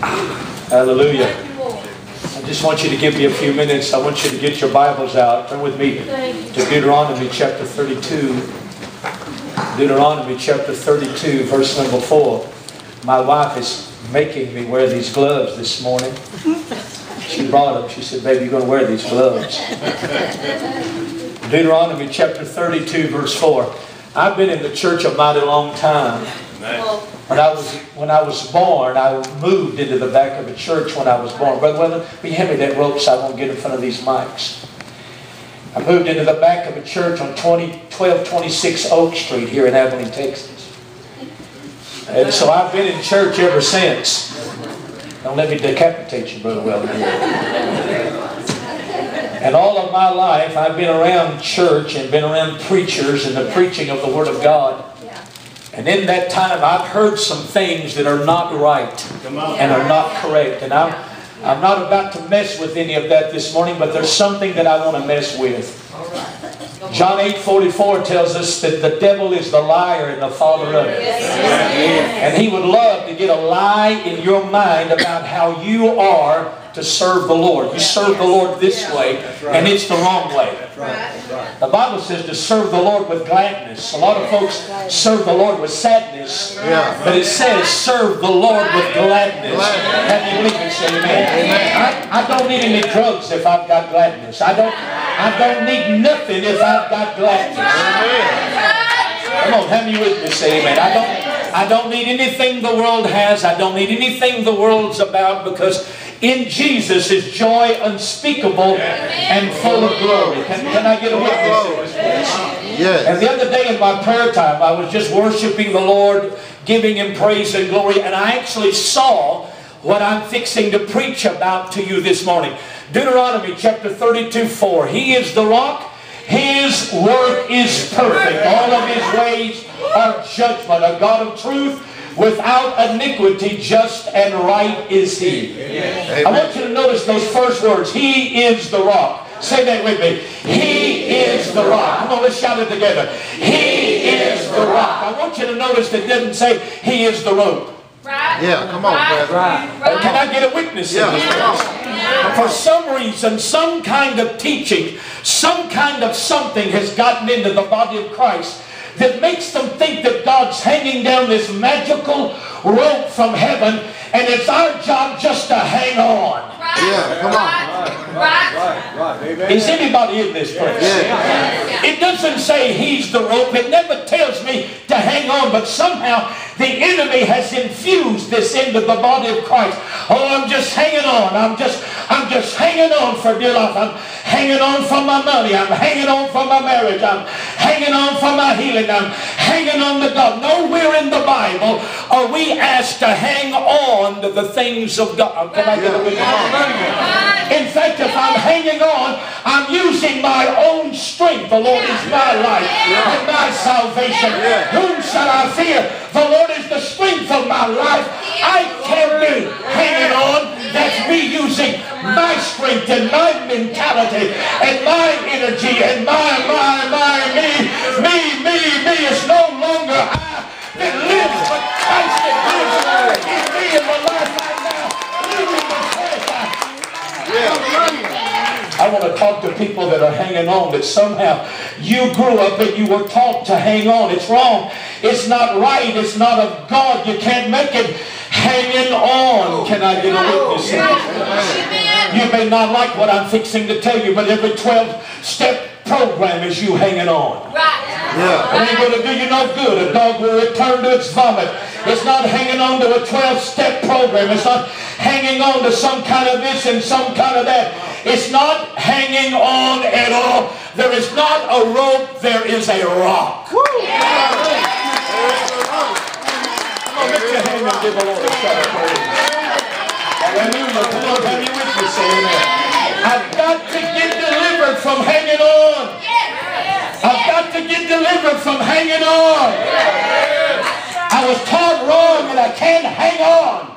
Hallelujah. I just want you to give me a few minutes. I want you to get your Bibles out. Turn with me to Deuteronomy chapter 32. Deuteronomy chapter 32, verse number 4. My wife is making me wear these gloves this morning. She brought them. She said, Baby, you're going to wear these gloves. Deuteronomy chapter 32, verse 4. I've been in the church a mighty long time. When I was when I was born, I moved into the back of a church when I was born. Brother Weather, will you hand me that rope so I won't get in front of these mics? I moved into the back of a church on 20, 1226 Oak Street here in Abilene, Texas. And so I've been in church ever since. Don't let me decapitate you, Brother Weather. And all of my life, I've been around church and been around preachers and the preaching of the Word of God. And in that time, I've heard some things that are not right and are not correct. And I'm, I'm not about to mess with any of that this morning, but there's something that I want to mess with. John 8 44 tells us that the devil is the liar and the father of it. And he would love to get a lie in your mind about how you are to serve the Lord. You serve the Lord this way, and it's the wrong way. The Bible says to serve the Lord with gladness. A lot of folks serve the Lord with sadness, but it says serve the Lord with gladness. Have you believe it? Say amen. I, I don't need any drugs if I've got gladness. I don't. I don't need nothing if I've got gladness. Come on, have you with me? Say amen. I don't. I don't need anything the world has. I don't need anything the world's about because in Jesus is joy unspeakable and full of glory. Can, can I get a witness Yes. And the other day in my prayer time, I was just worshiping the Lord, giving Him praise and glory, and I actually saw what I'm fixing to preach about to you this morning. Deuteronomy chapter 32, 4. He is the rock. His work is perfect. All of His ways are judgment. A God of truth Without iniquity, just and right is He. Amen. I want you to notice those first words. He is the rock. Say that with me. He is the rock. Come on, let's shout it together. He is the rock. I want you to notice that it doesn't say He is the rope. Right. Yeah, come on, right. Right. Right. Can I get a witness yeah, in this? For some reason, some kind of teaching, some kind of something has gotten into the body of Christ that makes them think that God's hanging down this magical rope from heaven and it's our job just to hang on. Yeah, come on. Right, right, right. Is anybody in this place? Yeah. It doesn't say he's the rope. It never tells me to hang on, but somehow the enemy has infused this into the body of Christ. Oh, I'm just hanging on. I'm just, I'm just hanging on for dear life. I'm hanging on for my money. I'm hanging on for my marriage. I'm hanging on for my healing. I'm hanging on to God. Nowhere in the Bible are we asked to hang on to the things of God. Can I get a In fact, if I'm hanging on, I'm using my own strength. The Lord is my life and my salvation. Whom shall I fear? The Lord is the strength of my life. I can't be hanging on. That's me using my strength and my mentality and my energy and my, my, my, me, me, me, me. It's no longer I that lives, but Christ that lives in me in my life right now. Living the flesh. Yeah. I want to talk to people that are hanging on, that somehow you grew up and you were taught to hang on. It's wrong. It's not right. It's not of God. You can't make it hanging on. Can I get a witness? You may not like what I'm fixing to tell you, but every 12-step program is you hanging on. Right. Yeah. It ain't going to do you no good. A dog will return to its vomit. It's not hanging on to a 12-step program. It's not hanging on to some kind of this and some kind of that. It's not hanging on at all. There is not a rope. There is a rock. Woo. Yeah. Come on, lift your hand and give the Lord a shout of praise. Hallelujah. Come on, have you with me? Say amen. I've got to get delivered from hanging on. I've got to get delivered from hanging on. I was taught wrong and I can't hang on.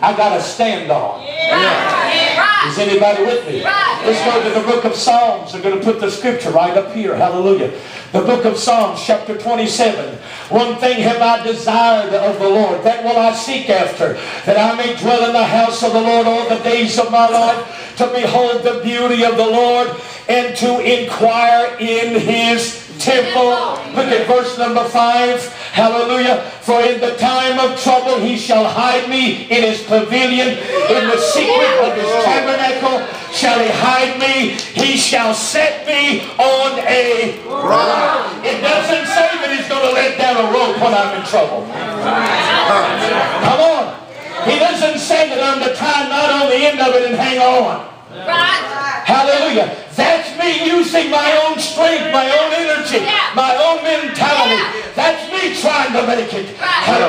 I got to stand on. Yeah. Is anybody with me? Let's go to the book of Psalms. I'm going to put the scripture right up here. Hallelujah. The book of Psalms, chapter 27. One thing have I desired of the Lord, that will I seek after, that I may dwell in the house of the Lord all the days of my life, to behold the beauty of the Lord, and to inquire in his temple. Look at verse number 5. Hallelujah. For in the time of trouble he shall hide me in his pavilion. In the secret of his tabernacle shall he hide me. He shall set me on a rock. It doesn't say that he's going to let down a rope when I'm in trouble. Come on. He doesn't say that I'm to tie knot on the end of it and hang on. Right. Hallelujah. That's me using my own strength, my own energy, my own mentality. That's me trying to make it. Yeah.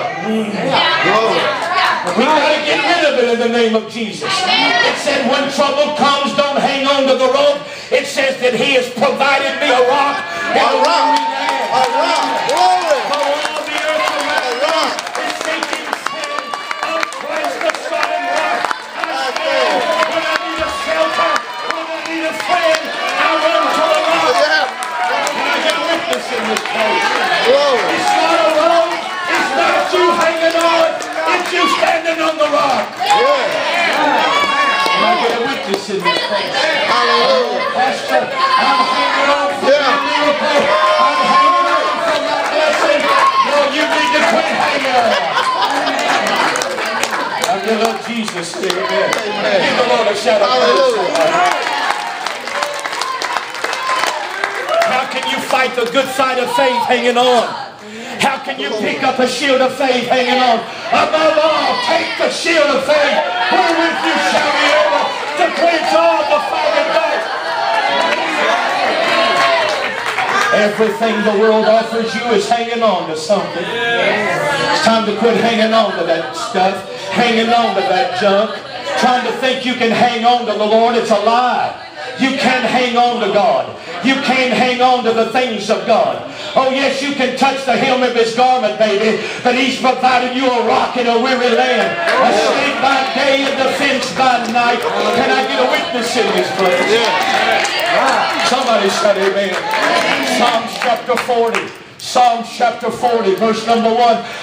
We got to get rid of it in the name of Jesus. It said when trouble comes, don't hang on to the rope. It says that he has provided me a rock. And a rock. A rock. Glory. in this place. It's not a rope. It's not you hanging on. It's you standing on the rock. Yeah. I get a witness in this place. Hallelujah. Pastor, I'm hanging on for yeah. my miracle. I'm hanging on for my blessing. No, you need to quit hanging on. I love Jesus. Amen. Amen. Give the Lord a shout of praise. can you fight the good fight of faith hanging on? How can you pick up a shield of faith hanging on? Above all, take the shield of faith wherewith you shall be able to quench all the fiery darts. Everything the world offers you is hanging on to something. It's time to quit hanging on to that stuff, hanging on to that junk, trying to think you can hang on to the Lord. It's a lie. You can't hang on to God. You can't hang on to the things of God. Oh, yes, you can touch the hem of his garment, baby, but he's provided you a rock in a weary land, a shade by day and defense by night. Can I get a witness in this place? Somebody said amen. Psalms chapter 40. Psalms chapter 40, verse number 1.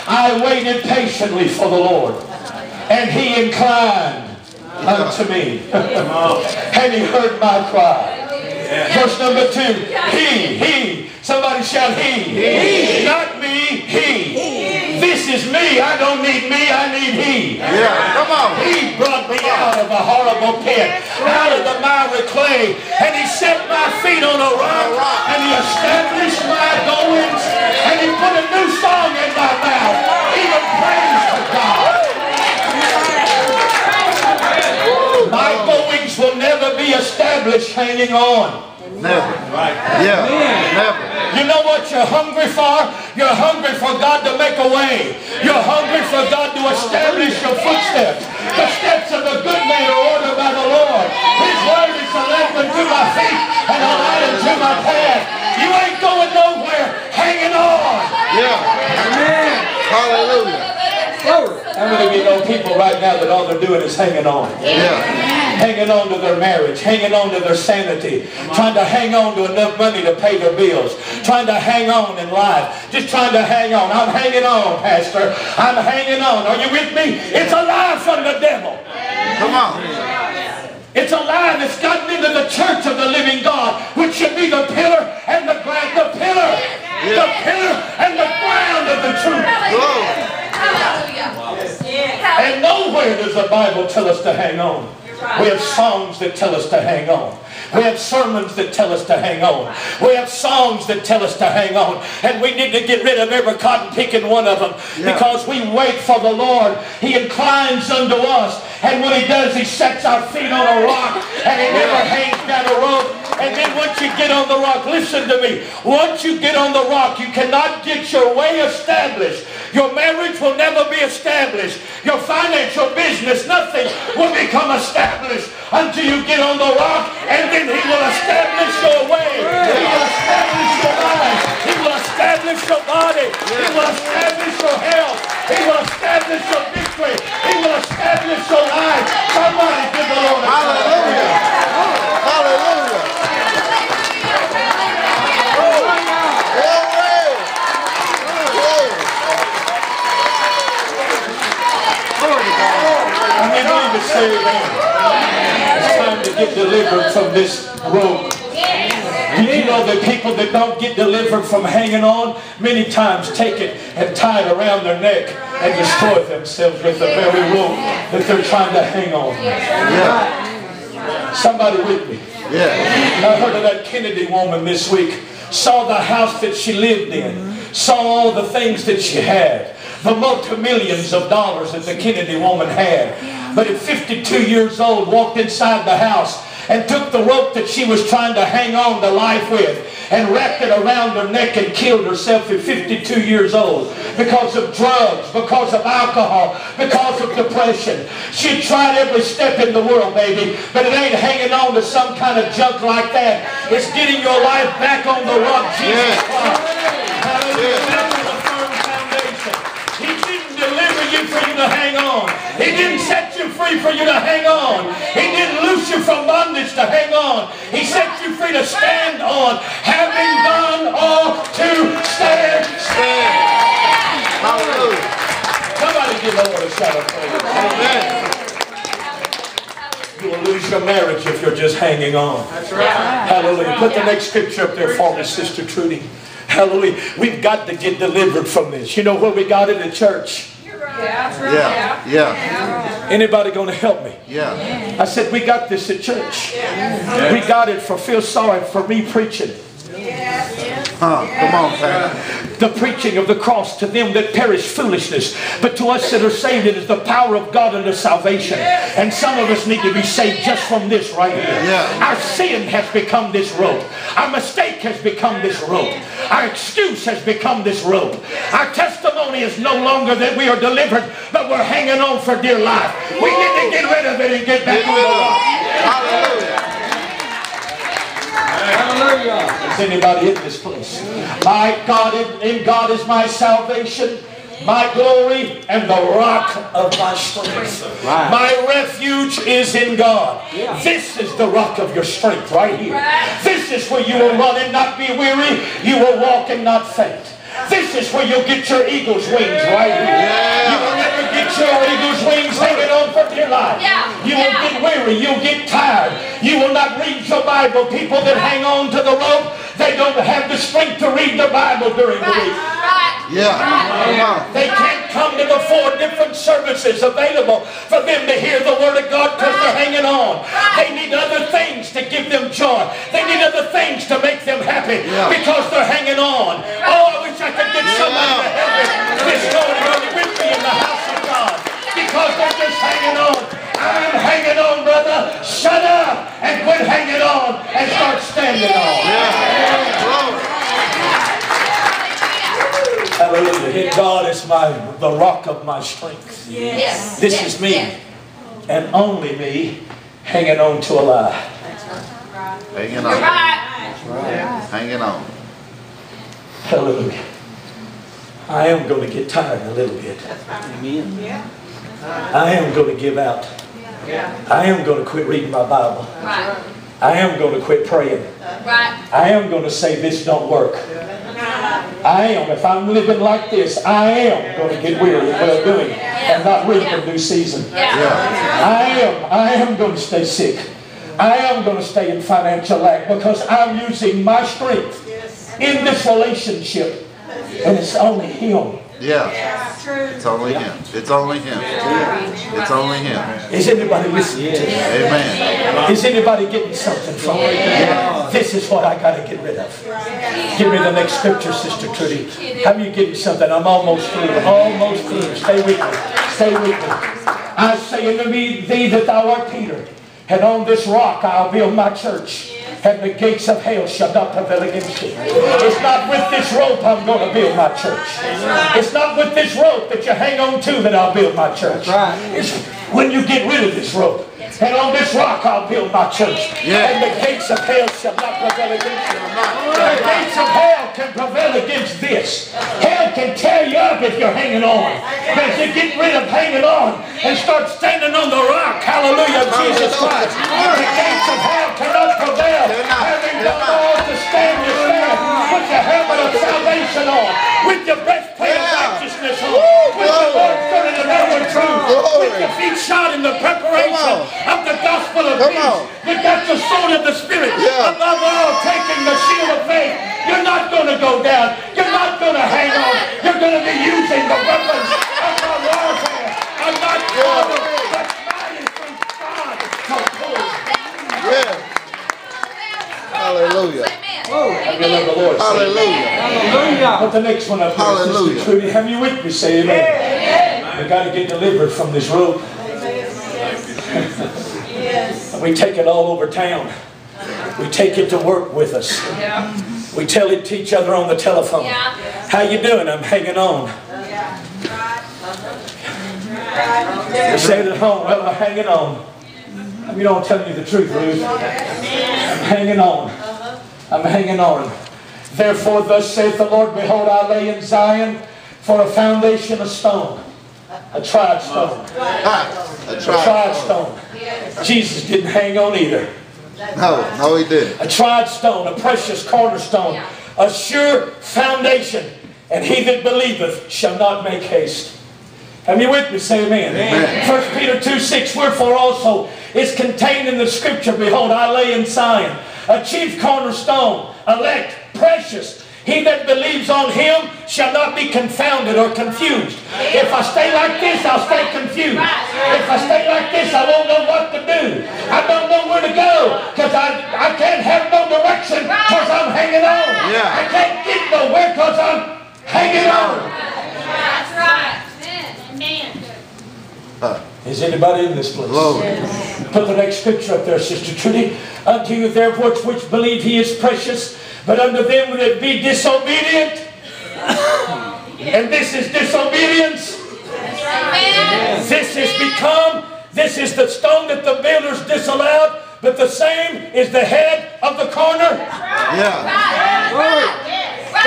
I waited patiently for the Lord, and he inclined unto me. and he heard my cry. Verse number two. He, he. Shout he. he. Not me, he. he. This is me. I don't need me. I need he. Yeah, come on. He brought me out of a horrible pit, out of the miry clay, and he set my feet on a rock, and he established my goings, and he put a new song in my mouth, even praise to God. My goings will never be established hanging on. Never. Right. Yeah. Never. You know what you're hungry for? You're hungry for God to make a way. You're hungry for God to establish your footsteps. The steps of the good man are ordered by the Lord. His word is a lamp unto my feet and a light unto my path. You ain't going nowhere hanging on. Yeah. Amen. Hallelujah. Glory. How many of you know people right now that all they're doing is hanging on? Yeah. Hanging on to their marriage, hanging on to their sanity, trying to hang on to enough money to pay their bills, trying to hang on in life, just trying to hang on. I'm hanging on, Pastor. I'm hanging on. Are you with me? It's a lie from the devil. Come on. It's a lie that's gotten into the church of the living God, which should be the pillar and the ground, the pillar, yeah. the pillar and the ground of the truth. Whoa. And nowhere does the Bible tell us to hang on. We have songs that tell us to hang on. We have sermons that tell us to hang on. We have songs that tell us to hang on. And we need to get rid of every cotton picking one of them yeah. because we wait for the Lord. He inclines unto us. And when he does, he sets our feet on a rock and he never hangs down a rope. And then once you get on the rock, listen to me. Once you get on the rock, you cannot get your way established. Your marriage will never be established. Your financial business, nothing will become established until you get on the rock and then he will establish your way. He will establish your life. He will establish your body. He will establish your health. He will establish your victory. He will establish your life. Somebody give the Lord a Hallelujah. Me say amen. It's time to get delivered from this rope. Did you know that people that don't get delivered from hanging on many times take it and tie it around their neck and destroy themselves with the very rope that they're trying to hang on? Yeah. Somebody with me. Yeah. I heard of that Kennedy woman this week. Saw the house that she lived in. Saw all the things that she had. The multi-millions of dollars that the Kennedy woman had. But at 52 years old, walked inside the house and took the rope that she was trying to hang on to life with and wrapped it around her neck and killed herself at 52 years old because of drugs, because of alcohol, because of depression. She tried every step in the world, baby, but it ain't hanging on to some kind of junk like that. It's getting your life back on the rock, Jesus Christ. Hallelujah. Back on a firm foundation. He didn't deliver you for you to hang on. He didn't set you free for you to hang on. He didn't loose you from bondage to hang on. He set you free to stand on. Having done all to stand, stand. Hallelujah. Somebody give the Lord a shout of praise. Amen. You will lose your marriage if you're just hanging on. That's right. Hallelujah. Put the next scripture up there for me, Sister Trudy. Hallelujah. We've got to get delivered from this. You know where we got it in the church? Yeah. Yeah. Anybody going to help me? Yeah. I said, we got this at church. We got it for feel sorry for me preaching. Huh. Come on, Pastor. The preaching of the cross to them that perish foolishness. But to us that are saved, it is the power of God unto salvation. And some of us need to be saved just from this right here. Yeah. Our sin has become this rope. Our mistake has become this rope. Our excuse has become this rope. Our testimony is no longer that we are delivered, but we're hanging on for dear life. We need to get rid of it and get back on the rock. Hallelujah. Is anybody in this place? My God, in, in God is my salvation, my glory, and the rock of my strength. My refuge is in God. This is the rock of your strength right here. This is where you will run and not be weary. You will walk and not faint. This is where you'll get your eagle's wings right here. You will never get your eagle's wings hanging on for dear life. You will get weary. You'll get tired. You will not read your Bible. People that hang on to the rope, they don't have the strength to read the Bible during the week. Yeah. Come. They can't come to the four different services available for them to hear the Word of God because they're hanging on. They need other things to give them joy. They need other things to make them happy Yeah. because they're hanging on. Oh, I wish I could get somebody to help me this morning early with me in the house of God because they're just hanging on. I'm hanging on, brother. Shut up and quit hanging on and start standing on. Yeah. Glory. Hallelujah. God is my the rock of my strength. Yes. This yes, is me. yes. and only me hanging on to a lie. Hanging You're on. right. Hanging on. Hallelujah. I am going to get tired a little bit. Amen. Yeah. I am going to give out. I am going to quit reading my Bible. Right. I am going to quit praying. Right. I am going to say this don't work. I am. If I'm living like this, I am going to get weary of well doing and not reap a new season. Yeah. Yeah. I am. I am going to stay sick. I am going to stay in financial lack because I'm using my strength in this relationship. And it's only Him. Yeah. It's only him. It's only him. It's only him. Is anybody listening to me? Amen. Is anybody getting something from it? This is what I got to get rid of. Give me the next scripture, Sister Trudy. How are you getting something? I'm almost through. Almost through. Stay with me. Stay with me. I say unto me, thee that thou art Peter, and on this rock I'll build my church. And the gates of hell shall not prevail against it. It's not with this rope I'm going to build my church. It's not with this rope that you hang on to that I'll build my church. It's when you get rid of this rope. And on this rock I'll build my church. Yeah. And the gates of hell shall not prevail against it. The gates of hell can prevail against this. Hell can tear you up if you're hanging on. But if you get rid of hanging on and start standing on the rock, hallelujah, Jesus Christ, the gates of hell cannot prevail. Having done all to stand, you stand. Put your helmet of salvation on. With your breastplate of righteousness on. With the Lord girded about with truth. Glory. with your feet shod in the preparation of the gospel of Come peace. on. You got the sword of the Spirit. Yeah. Above all, taking the shield of faith. You're not going to go down. You're not going to hang on. You're going to be using the weapons of the warfare. I'm not carnal, but mighty through God to pull. Yeah. Hallelujah. Oh, I love the Lord. Hallelujah. Put the next one up here. Hallelujah. Sister Trudy, have you with me? Say amen. We got to get delivered from this rope. we take it all over town. We take it to work with us. We tell it to each other on the telephone. Yeah. How you doing? I'm hanging on. You say it at home. Well, I'm hanging on. You don't tell me the truth, Ruth. I'm hanging on. I'm hanging on. Therefore, thus saith the Lord, Behold, I lay in Zion for a foundation of stone, a tried stone. A tried stone. Jesus didn't hang on either. No, no, he didn't. A tried stone, a precious cornerstone, a sure foundation, and he that believeth shall not make haste. Have you with me? Say amen. Amen. 1 Peter 2 6, wherefore also is contained in the scripture, Behold, I lay in Zion a chief cornerstone, elect, precious. He that believes on him shall not be confounded or confused. If I stay like this, I'll stay confused. If I stay like this, I won't know what to do. I don't know where to go because I, I can't have no direction because I'm hanging on. Yeah. I can't get nowhere because I'm hanging on. That's right. Amen. Is anybody in this place? Glory. Put the next scripture up there, Sister Trudy. Unto you therefore which believe he is precious, but unto them that be disobedient, and this is disobedience, Amen. this is become, this is the stone that the builders disallowed, but the same is the head of the corner. Yeah.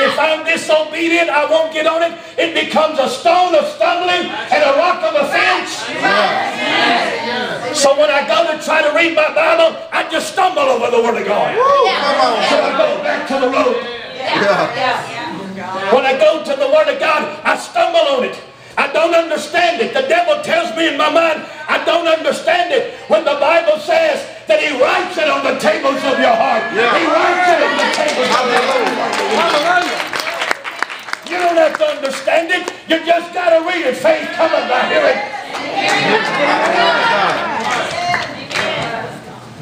If I'm disobedient, I won't get on it. It becomes a stone of stumbling and a rock of offense. So when I go to try to read my Bible, I just stumble over the Word of God. So I go back to the road. When I go to the Word of God, I stumble on it. I don't understand it. The devil tells me in my mind, I don't understand it. When the Bible says that he writes it on the tables of your heart. Yeah. He writes it on the tables of your heart. You don't have to understand it. You just got to read it. Faith cometh by hearing.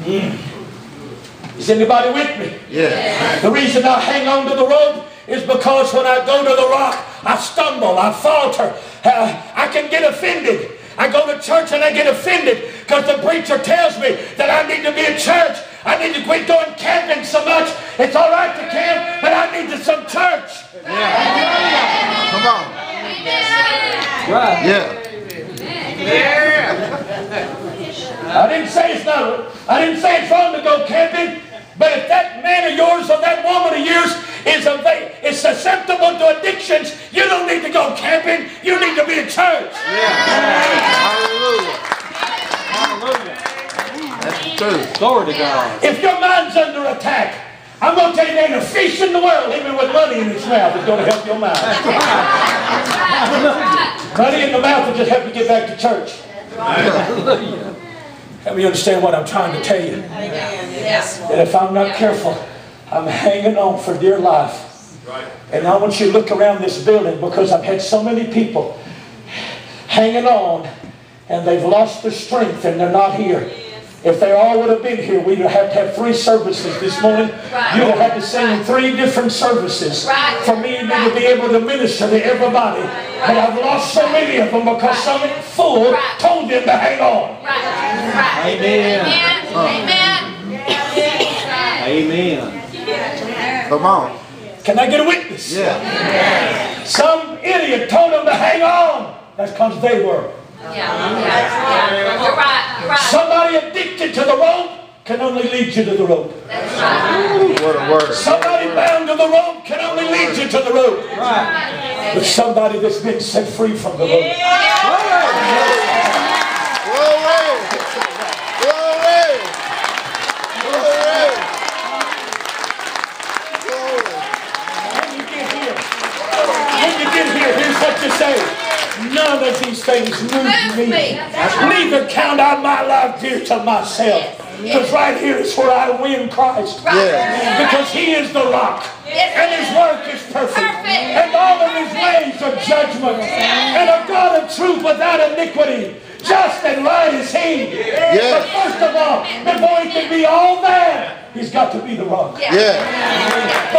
Mm. Is anybody with me? Yeah. The reason I hang on to the rope is because when I go to the rock, I stumble, I falter, uh, I can get offended. I go to church and I get offended because the preacher tells me that I need to be in church. I need to quit going camping so much. It's all right to camp, but I need to some church. Come on. Yeah. Yeah. I didn't say it's not. I didn't say it's wrong to go camping. But if that man of yours or that woman of yours is a, is susceptible to addictions, you don't need to go camping. You need to be in church. Yeah. Hallelujah. Hallelujah. That's the truth. Glory to God. If your mind's under attack, I'm going to tell you there ain't a fish in the world, even with money in its mouth, is going to help your mind. Money in the mouth will just help you get back to church. Help me understand what I'm trying to tell you. That if I'm not careful, I'm hanging on for dear life. And I want you to look around this building because I've had so many people hanging on and they've lost their strength and they're not here. If they all would have been here, we'd have to have three services this morning. You'd have had to sing in three different services Right. for me to be able to minister to everybody. But I've lost so many of them because some fool told them to hang on. Amen. Amen. Amen. Come on. Can I get a witness? Yeah. Some idiot told them to hang on. That's because they were. Yeah, yeah, yeah. You're right, you're right. Somebody addicted to the rope can only lead you to the rope. That's right. What a word. Somebody bound to the rope can only lead you to the rope. Right. But somebody that's been set free from the rope. Glory. Glory. Glory. Glory. When you get here, when you get here, here's what you say. None of these things move Move me. me. That's count out my life dear to myself. Because right here is where I win Christ. Yeah. Because He is the rock. And His work is perfect. And all of His ways are judgment. And a God of truth without iniquity. Just and right is He. But first of all, before He can be all that, He's got to be the rock. Yeah.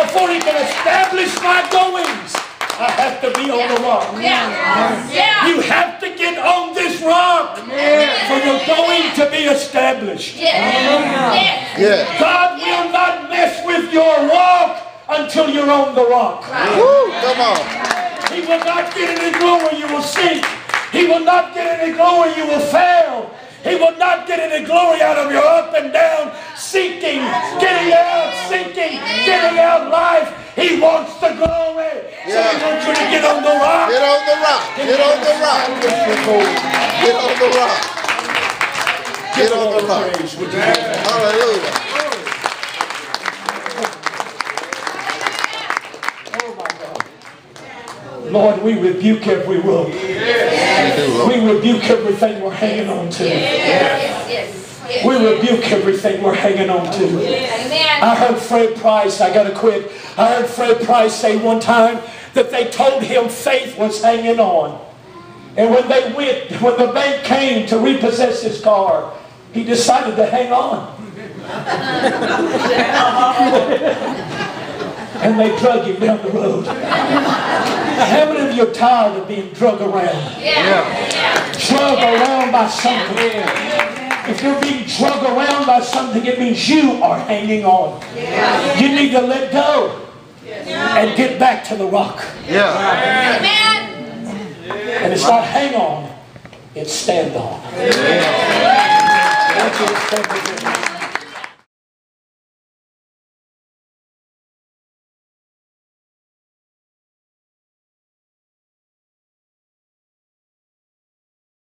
Before He can establish my goings, I have to be on the rock. Yeah. Yeah. You have to get on this rock for you're going to be established. Yes. Yeah. God will not mess with your walk until you're on the rock. Woo, come on. He will not get any glory, you will sink. He will not get any glory, you will fail. He will not get any glory out of your up and down, sinking, getting out, sinking, getting out life. He wants the glory. So he wants you to get on the rock. Get on the rock. Get on the rock. Get on the rock. Get on the rock. Praise, would you give? Hallelujah. Lord, we rebuke every rope. You do, We rebuke everything we're hanging on to. Yes. Yes. We rebuke everything we're hanging on to. I heard Fred Price, I gotta quit. I heard Fred Price say one time that they told him faith was hanging on. And when they went, when the bank came to repossess his car, he decided to hang on. and they drug you down the road. How many of you are tired of being drug around? Yeah. Drug around by something. If you're being drug around by something, it means you are hanging on. Yeah. You need to let go and get back to the rock. Yeah. Amen. And it's not hang on, it's stand on.